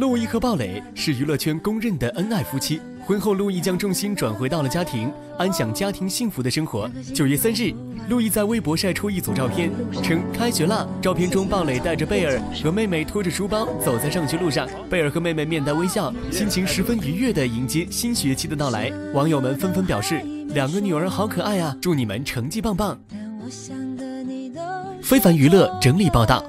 陆毅和鲍蕾是娱乐圈公认的恩爱夫妻。婚后，陆毅将重心转回到了家庭，安享家庭幸福的生活。九月三日，陆毅在微博晒出一组照片，称开学啦。照片中，鲍蕾带着贝尔和妹妹拖着书包走在上学路上，贝尔和妹妹面带微笑，心情十分愉悦地迎接新学期的到来。网友们纷纷表示，两个女儿好可爱啊！祝你们成绩棒棒。非凡娱乐整理报道。